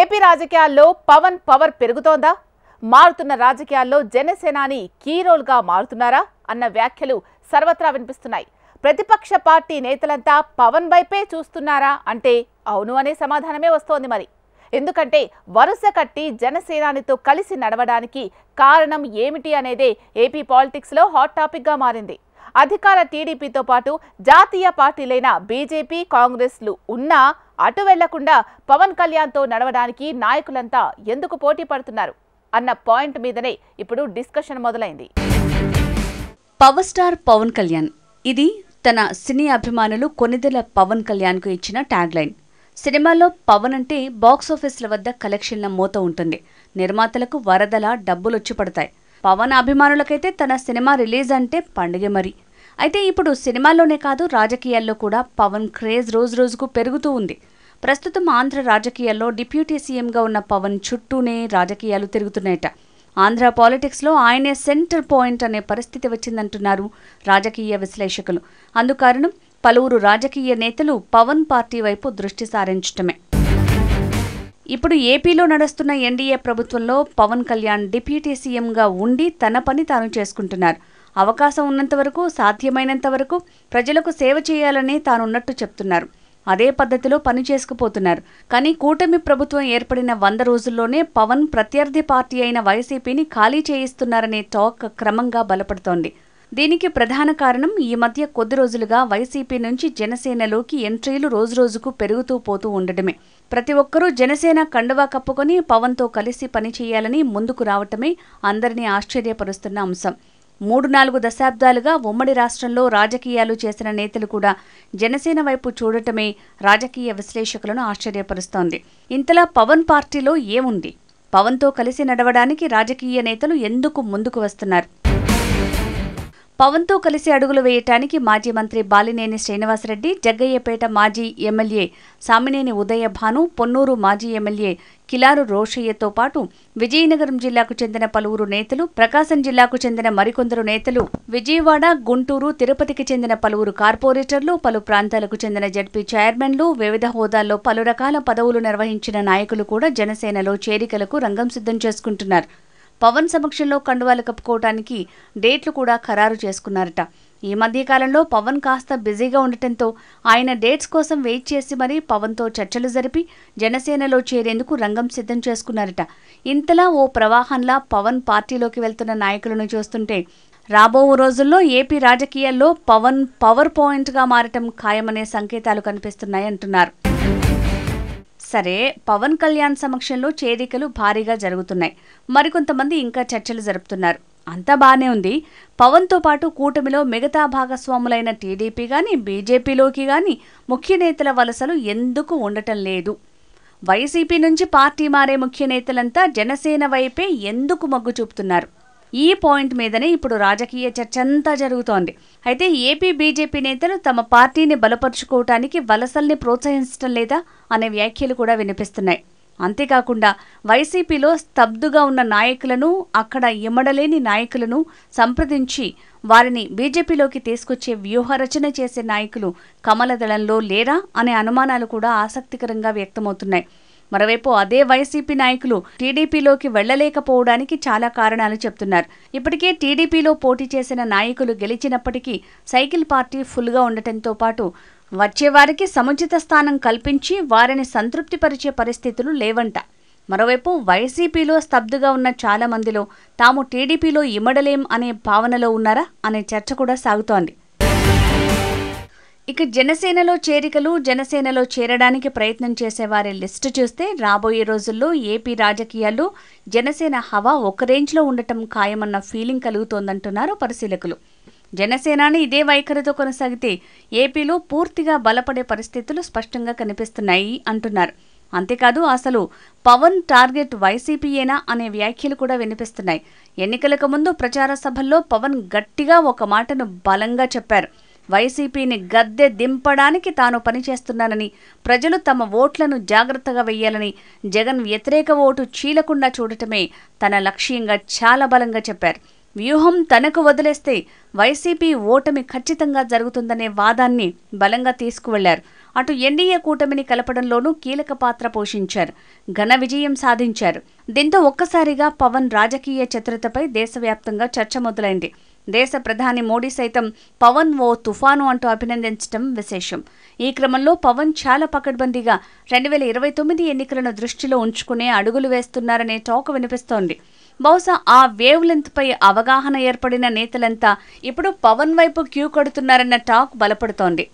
AP రాజకీయాల్లో Pawan power పెరుగుతోందా? మారుతున్న రాజకీయాల్లో జనసేనాని కీ రోల్గా మారుతున్నారా? అన్న వ్యాఖ్యలు సర్వత్రా వినిపిస్తున్నాయి. ప్రతిపక్ష పార్టీ నేతలంతా పవన్ వైపే చూస్తున్నారా? అంటే అవును అనే సమాధానమే వస్తోంది మరి. ఎందుకంటే వరుస కట్టి జనసేనానితో కలిసి నడవడానికి కారణం ఏమిటి అనేదే ఏపీ పాలిటిక్స్లో హాట్ టాపిక్గా మారింది. అధికార టీడీపీతో పాటు జాతీయ పార్టీలైన బీజేపీ కాంగ్రెస్లు ఉన్నా అటు వెళ్ళకుండా పవన్ కళ్యాణ్తో నడవడానికి నాయకులంతా ఎందుకు పోటీ పడుతున్నారు అన్న పాయింట్ మీదనే ఇప్పుడు డిస్కషన్ మొదలైంది. Power star Pawan Kalyan. ఇది తన సినీ అభిమానులు కొనిదెల పవన్ కళ్యాణ్కు ఇచ్చిన ట్యాగ్ లైన్ సినిమాలో పవన్ అంటే బాక్స్ వద్ద కలెక్షన్ల మూత ఉంటుంది. నిర్మాతలకు వరదల డబ్బులొచ్చి పడతాయి. పవన్ అభిమానులకైతే తన సినిమా రిలీజ్ అంటే పండుగ మరి. అయితే ఇప్పుడు సినిమాల్లోనే కాదు రాజకీయాల్లో కూడా పవన్ క్రేజ్ రోజు రోజుకు పెరుగుతూ ఉంది. ప్రస్తుతం ఆంధ్ర రాజకీయాల్లో డిప్యూటీ సీఎంగా ఉన్న పవన్ చుట్టూనే రాజకీయాలు తిరుగుతున్నాయట. ఆంధ్ర పాలిటిక్స్లో ఆయనే సెంటర్ పాయింట్ అనే పరిస్థితి వచ్చిందంటున్నారు రాజకీయ విశ్లేషకులు. అందుకారణం పలువురు రాజకీయ నేతలు పవన్ పార్టీ వైపు దృష్టి సారించటమే. ఇప్పుడు ఏపీలో నడుస్తున్న ఎన్డీఏ ప్రభుత్వంలో పవన్ కళ్యాణ్ డిప్యూటీ సీఎంగా ఉండి తన పని తాను చేసుకుంటున్నారు. అవకాశం ఉన్నంత వరకు సాధ్యమైనంత వరకు ప్రజలకు సేవ చేయాలని తానున్నట్టు చెప్తున్నారు. అదే పద్ధతిలో పని చేసుకుపోతున్నారు. కానీ కూటమి ప్రభుత్వం ఏర్పడిన వంద రోజుల్లోనే పవన్ ప్రత్యర్థి పార్టీ అయిన వైసీపీని ఖాళీ చేయిస్తున్నారనే టాక్ క్రమంగా బలపడుతోంది. దీనికి ప్రధాన కారణం ఈ మధ్య కొద్ది రోజులుగా వైసీపీ నుంచి జనసేనలోకి ఎంట్రీలు రోజురోజుకు పెరుగుతూ పోతూ ఉండడమే. ప్రతి ఒక్కరూ జనసేన కండువా కప్పుకొని పవన్తో కలిసి పనిచేయాలని ముందుకు రావటమే అందరినీ ఆశ్చర్యపరుస్తున్న అంశం. మూడు నాలుగు దశాబ్దాలుగా ఉమ్మడి రాష్ట్రంలో రాజకీయాలు చేసిన నేతలు కూడా జనసేన వైపు చూడటమే రాజకీయ విశ్లేషకులను ఆశ్చర్యపరుస్తోంది. ఇంతలా పవన్ పార్టీలో ఏముంది? పవన్తో కలిసి నడవడానికి రాజకీయ నేతలు ఎందుకు ముందుకు వస్తున్నారు? పవన్తో కలిసి అడుగులు వేయటానికి మాజీ మంత్రి బాలినేని శ్రీనివాసరెడ్డి జగ్గయ్యపేట మాజీ ఎమ్మెల్యే సామినేని ఉదయ భాను పొన్నూరు మాజీ ఎమ్మెల్యే కిలారు రోషయ్యతో పాటు విజయనగరం జిల్లాకు చెందిన పలువురు నేతలు ప్రకాశం జిల్లాకు చెందిన మరికొందరు నేతలు విజయవాడ గుంటూరు తిరుపతికి చెందిన పలువురు కార్పొరేటర్లు పలు ప్రాంతాలకు చెందిన జడ్పీ చైర్మన్లు వివిధ హోదాల్లో పలు రకాల పదవులు నిర్వహించిన నాయకులు కూడా జనసేనలో చేరికలకు రంగం సిద్ధం చేసుకుంటున్నారు. పవన్ సమక్షంలో కండువాలు కప్పుకోవటానికి డేట్లు కూడా ఖరారు చేసుకున్నారట. ఈ మధ్యకాలంలో పవన్ కాస్త బిజీగా ఉండటంతో ఆయన డేట్స్ కోసం వెయిట్ చేసి మరీ పవన్తో చర్చలు జరిపి జనసేనలో చేరేందుకు రంగం సిద్ధం చేసుకున్నారట. ఇంతలా ఓ ప్రవాహంలా పవన్ పార్టీలోకి వెళ్తున్న నాయకులను చూస్తుంటే రాబో రోజుల్లో ఏపీ రాజకీయాల్లో పవన్ పవర్ పాయింట్గా మారటం ఖాయమనే సంకేతాలు కనిపిస్తున్నాయి అంటున్నారు సరే పవన్ కళ్యాణ్ సమక్షంలో చేరికలు భారీగా జరుగుతున్నాయి. మరికొంతమంది ఇంకా చర్చలు జరుపుతున్నారు. అంతా బానే ఉంది. పవన్తో పాటు కూటమిలో మిగతా భాగస్వాములైన టీడీపీ కానీ బీజేపీలోకి కానీ ముఖ్య నేతల వలసలు ఎందుకు ఉండటం లేదు? వైసీపీ నుంచి పార్టీ మారే ముఖ్య నేతలంతా జనసేన వైపే ఎందుకు మొగ్గు చూపుతున్నారు? ఈ పాయింట్ మీదనే ఇప్పుడు రాజకీయ చర్చ అంతా జరుగుతోంది. అయితే ఏపీ బీజేపీ నేతలు తమ పార్టీని బలపరుచుకోవటానికి వలసల్ని ప్రోత్సహించడం లేదా అనే వ్యాఖ్యలు కూడా వినిపిస్తున్నాయి. అంతేకాకుండా వైసీపీలో స్తబ్దుగా ఉన్న నాయకులను అక్కడ ఇమ్మడలేని నాయకులను సంప్రదించి వారిని బీజేపీలోకి తీసుకొచ్చే వ్యూహరచన చేసే నాయకులు కమలదళంలో లేరా అనే అనుమానాలు కూడా ఆసక్తికరంగా వ్యక్తమవుతున్నాయి. మరోవైపు అదే వైసీపీ నాయకులు టీడీపీలోకి వెళ్ళలేకపోవడానికి చాలా కారణాలు చెప్తున్నారు. ఇప్పటికే టీడీపీలో పోటీ చేసిన నాయకులు గెలిచినప్పటికీ సైకిల్ పార్టీ ఫుల్గా ఉండటంతో పాటు వచ్చేవారికి సముచిత స్థానం కల్పించి వారిని సంతృప్తిపరిచే పరిస్థితులు లేవంట. మరోవైపు వైసీపీలో స్తబ్దుగా ఉన్న చాలా మందిలో తాము టీడీపీలో ఇమ్మడలేం అనే భావనలో ఉన్నారా అనే చర్చ కూడా సాగుతోంది. ఇక జనసేనలో చేరికలు జనసేనలో చేరడానికి ప్రయత్నం చేసేవారి లిస్టు చూస్తే రాబోయే రోజుల్లో ఏపీ రాజకీయాల్లో జనసేన హవా ఒక రేంజ్లో ఉండటం ఖాయమన్న ఫీలింగ్ కలుగుతోందంటున్నారు పరిశీలకులు. జనసేనాని ఇదే వైఖరితో కొనసాగితే ఏపీలో పూర్తిగా బలపడే పరిస్థితులు స్పష్టంగా కనిపిస్తున్నాయి అంటున్నారు. అంతేకాదు అసలు పవన్ టార్గెట్ వైసీపీయేనా అనే వ్యాఖ్యలు కూడా వినిపిస్తున్నాయి. ఎన్నికలకు ముందు ప్రచార సభల్లో పవన్ గట్టిగా ఒక మాటను బలంగా చెప్పారు. వైసీపీని గద్దె దింపడానికి తాను పనిచేస్తున్నానని ప్రజలు తమ ఓట్లను జాగ్రత్తగా వెయ్యాలని జగన్ వ్యతిరేక ఓటు చీలకుండా చూడటమే తన లక్ష్యంగా చాలా బలంగా చెప్పారు. వ్యూహం తనకు వదిలేస్తే వైసీపీ ఓటమి ఖచ్చితంగా జరుగుతుందనే వాదాన్ని బలంగా తీసుకువెళ్ళారు. అటు ఎన్డీఏ కూటమిని కలపడంలోనూ కీలక పాత్ర పోషించారు. ఘన విజయం సాధించారు. దీంతో ఒక్కసారిగా పవన్ రాజకీయ చతురతపై దేశవ్యాప్తంగా చర్చ మొదలైంది. దేశ ప్రధాని మోడీ సైతం పవన్ ఓ తుఫాను అంటూ అభినందించడం విశేషం. ఈ క్రమంలో పవన్ చాలా పకడ్బందీగా రెండు వేల ఇరవై తొమ్మిది ఎన్నికలను దృష్టిలో ఉంచుకునే అడుగులు వేస్తున్నారనే టాక్ వినిపిస్తోంది. బహుశా ఆ వేవ్ లెంత్ పై అవగాహన ఏర్పడిన నేతలంతా ఇప్పుడు పవన్ వైపు క్యూ కడుతున్నారన్న టాక్ బలపడుతోంది.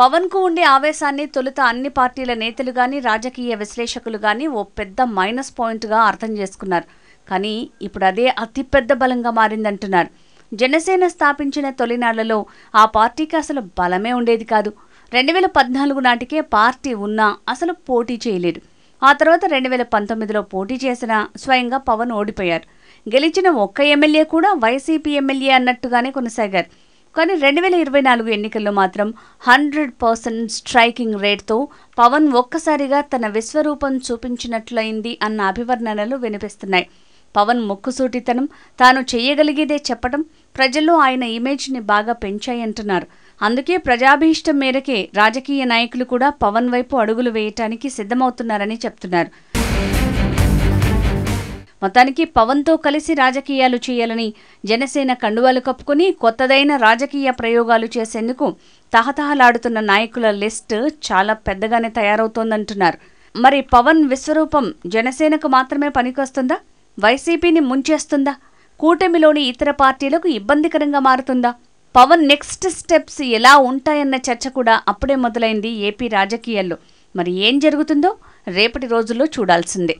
పవన్కు ఉండే ఆవేశాన్ని తొలుత అన్ని పార్టీల నేతలు గాని రాజకీయ విశ్లేషకులు గాని ఓ పెద్ద మైనస్ పాయింట్గా అర్థం చేసుకున్నారు. కానీ ఇప్పుడు అదే అతిపెద్ద బలంగా మారిందంటున్నారు. జనసేన స్థాపించిన తొలినాళ్ళలో ఆ పార్టీకి అసలు బలమే ఉండేది కాదు. రెండు వేల పద్నాలుగు నాటికే పార్టీ ఉన్నా అసలు పోటీ చేయలేదు. ఆ తర్వాత రెండు వేల పంతొమ్మిదిలో పోటీ చేసిన స్వయంగా పవన్ ఓడిపోయారు. గెలిచిన ఒక్క ఎమ్మెల్యే కూడా వైసీపీ ఎమ్మెల్యే అన్నట్టుగానే కొనసాగారు. కానీ రెండు వేల ఇరవై నాలుగు ఎన్నికల్లో మాత్రం హండ్రెడ్ పర్సెంట్ స్ట్రైకింగ్ రేట్తో పవన్ ఒక్కసారిగా తన విశ్వరూపం చూపించినట్లయింది అన్న అభివర్ణనలు వినిపిస్తున్నాయి. పవన్ ముక్కుసూటితనం తాను చేయగలిగేదే చెప్పడం ప్రజల్లో ఆయన ఇమేజ్ని బాగా పెంచాయంటున్నారు. అందుకే ప్రజాభీష్టం మేరకే రాజకీయ నాయకులు కూడా పవన్ వైపు అడుగులు వేయటానికి సిద్ధమవుతున్నారని చెప్తున్నారు. మొత్తానికి పవన్తో కలిసి రాజకీయాలు చేయాలని జనసేన కండువాలు కప్పుకుని కొత్తదైన రాజకీయ ప్రయోగాలు చేసేందుకు తహతహలాడుతున్న నాయకుల లిస్ట్ చాలా పెద్దగానే తయారవుతోందంటున్నారు. మరి పవన్ విశ్వరూపం జనసేనకు మాత్రమే పనికొస్తుందా? వైసీపీని ముంచేస్తుందా? కూటమిలోని ఇతర పార్టీలకు ఇబ్బందికరంగా మారుతుందా? పవన్ నెక్స్ట్ స్టెప్స్ ఎలా ఉంటాయన్న చర్చ కూడా అప్పుడే మొదలైంది ఏపీ రాజకీయాల్లో. మరి ఏం జరుగుతుందో రేపటి రోజుల్లో చూడాల్సిందే.